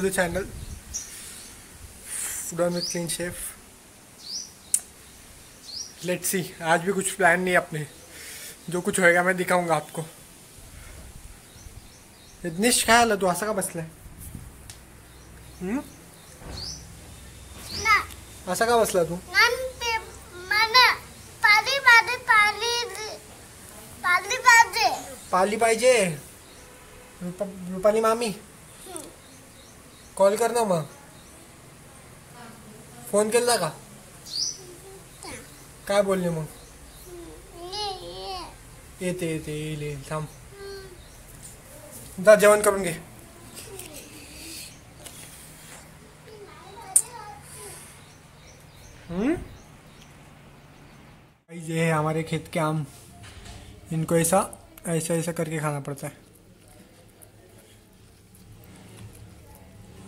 The channel food on with clean chef let's see आज भी कुछ प्लान नहीं अपने। जो कुछ होएगा मैं दिखाऊँगा आपको। निश काय आलं तू असं का बसलाय? असा का बसला तू। पाली पाहिजे पाली पाहिजे रुपा रुपाली मामी। कॉल कर ना मग? फ़ोन केला का? काय बोलले मग? येते येते, येईल येईल, थांब. जा, जेवण करून घे. हम्म? ये है हमारे खेत के आम. इनको ऐसा ऐसा ऐसा करके खाना पड़ता है.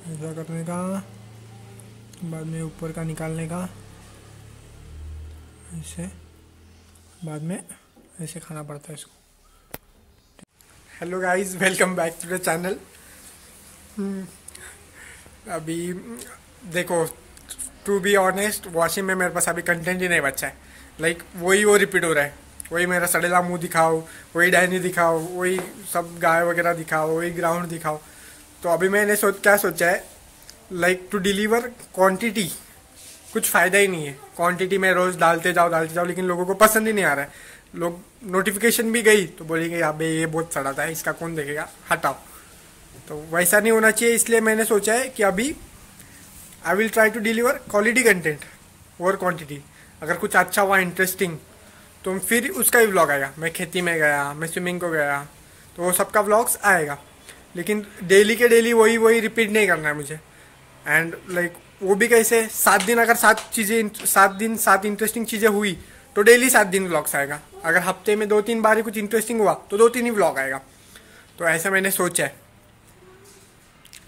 ऐसा करने का बाद में ऊपर का निकालने का ऐसे बाद में ऐसे खाना पड़ता है इसको। Hello guys welcome back to the channel अभी देखो टू बी ऑनेस्ट वॉशिंग में मेरे पास अभी कंटेंट ही नहीं बचा है। लाइक like, वही वो रिपीट हो रहा है। वही मेरा सड़ेला मुँह दिखाओ वही डायनी दिखाओ वही सब गाय वगैरह दिखाओ वही ग्राउंड दिखाओ। तो अभी मैंने सोच, क्या सोचा है? लाइक टू डिलीवर क्वांटिटी कुछ फ़ायदा ही नहीं है। क्वांटिटी में रोज़ डालते जाओ डालते जाओ, लेकिन लोगों को पसंद ही नहीं आ रहा है। लोग नोटिफिकेशन भी गई तो बोलेंगे अबे ये बहुत सड़ा था, इसका कौन देखेगा? हटाओ। तो वैसा नहीं होना चाहिए, इसलिए मैंने सोचा है कि अभी I will try to deliver quality content और क्वांटिटी अगर कुछ अच्छा हुआ इंटरेस्टिंग तो फिर उसका ही व्लॉग आएगा। मैं खेती में गया, मैं स्विमिंग को गया तो वो सबका व्लॉग्स आएगा। लेकिन डेली के डेली वही वही रिपीट नहीं करना है मुझे। एंड लाइक like, वो भी कैसे सात दिन अगर सात चीज़ें सात दिन सात इंटरेस्टिंग चीज़ें हुई तो डेली सात दिन व्लॉग्स आएगा। अगर हफ़्ते में दो तीन बार ही कुछ इंटरेस्टिंग हुआ तो दो तीन ही व्लॉग आएगा। तो ऐसा मैंने सोचा है।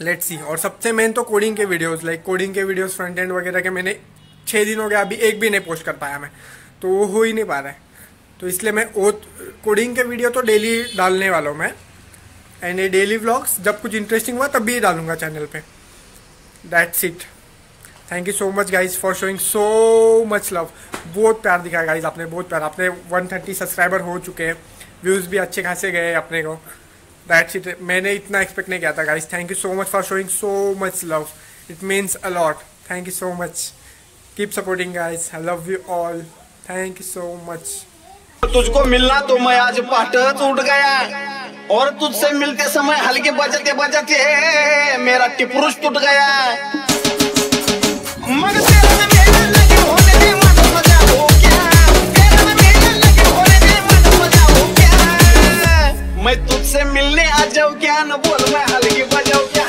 लेट्स सी और सबसे मेन तो कोडिंग के वीडियोस लाइक कोडिंग के वीडियोस फ्रंट एंड वगैरह के मैंने छः दिन हो गया अभी एक भी नहीं पोस्ट कर पाया मैं। तो वो हो ही नहीं पा रहा है। तो इसलिए मैं वो कोडिंग के वीडियो तो डेली डालने वाला हूँ मैं। एंड ये डेली व्लॉग्स जब कुछ इंटरेस्टिंग हुआ, तब भी डालूँगा चैनल पे। That's it thank you so much guys for showing so much love बहुत प्यार दिखाया गाइज़ आपने, बहुत प्यार। अपने 130 सब्सक्राइबर हो चुके हैं। व्यूज़ भी अच्छे खासे गए अपने को। दैट्स इट मैंने इतना एक्सपेक्ट नहीं किया था guys thank you so much for showing so much love it means a lot thank you so much keep supporting guys I love you all thank you so much तुझको मिलना तो मैं आज पाट उठ गया। और तुझसे मिलते समय हल्के बजते बजते मेरा टिपुरुष टूट गया। मैं तुझसे मिलने आ जाऊँ क्या? न बोल मैं हल्की बजाऊ क्या?